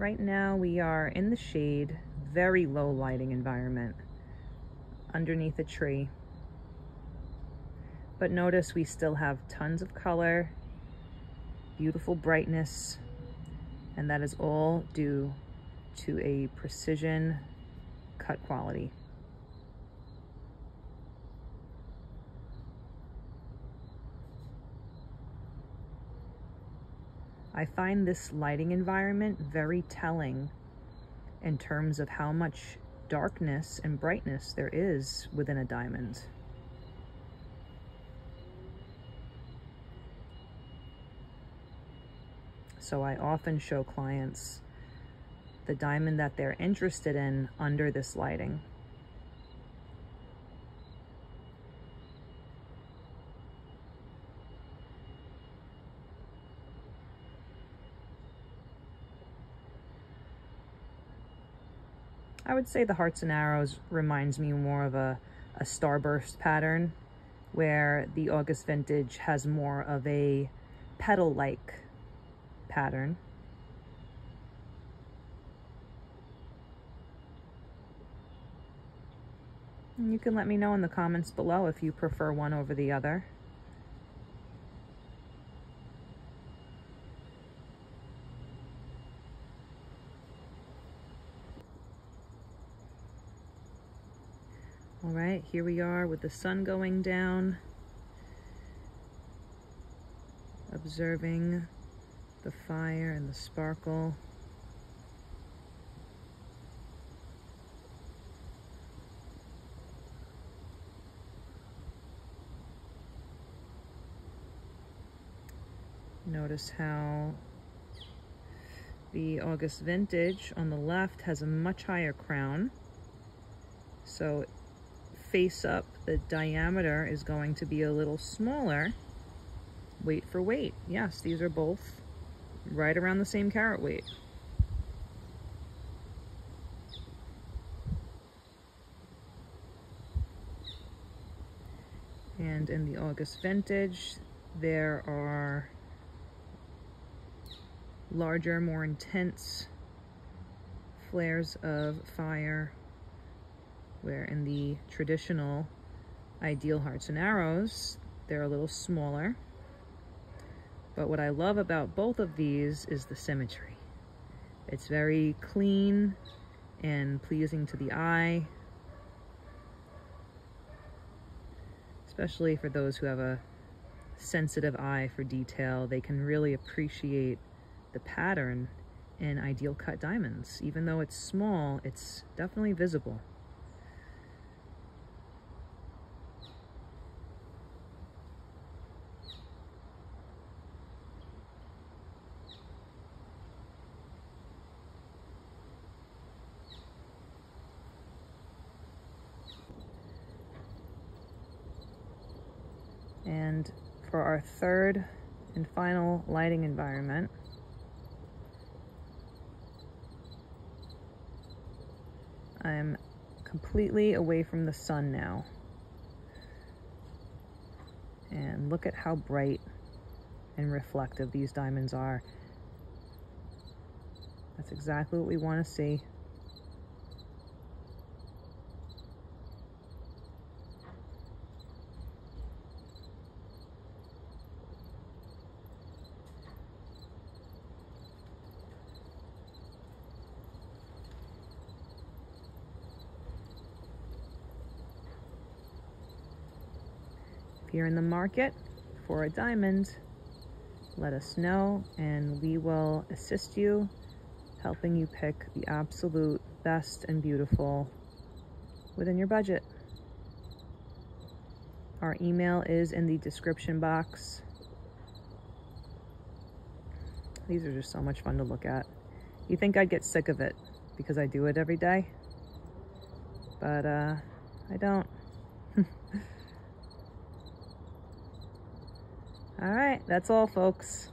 right now we are in the shade, very low lighting environment, underneath a tree. But notice we still have tons of color, beautiful brightness, and that is all due to a precision cut quality. I find this lighting environment very telling in terms of how much darkness and brightness there is within a diamond. So I often show clients the diamond that they're interested in under this lighting. I would say the hearts and arrows reminds me more of a, a starburst pattern where the August vintage has more of a petal-like pattern. And you can let me know in the comments below if you prefer one over the other. All right, here we are with the sun going down, observing the fire and the sparkle. Notice how the August Vintage on the left has a much higher crown. So face up, the diameter is going to be a little smaller. Weight for weight. Yes, these are both right around the same carat weight. And in the August vintage, there are larger, more intense flares of fire where in the traditional ideal hearts and arrows, they're a little smaller. But what I love about both of these is the symmetry. It's very clean and pleasing to the eye, especially for those who have a sensitive eye for detail. They can really appreciate the pattern in ideal cut diamonds. Even though it's small, it's definitely visible. And for our third and final lighting environment, I'm completely away from the sun now. And look at how bright and reflective these diamonds are. That's exactly what we want to see. If you're in the market for a diamond, let us know and we will assist you helping you pick the absolute best and beautiful within your budget. Our email is in the description box. These are just so much fun to look at. You think I'd get sick of it because I do it every day, but uh, I don't. All right, that's all, folks.